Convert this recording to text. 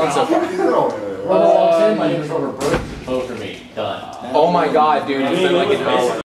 gone so far? Whoever me. Done. Oh my god, dude, it's been like an hour.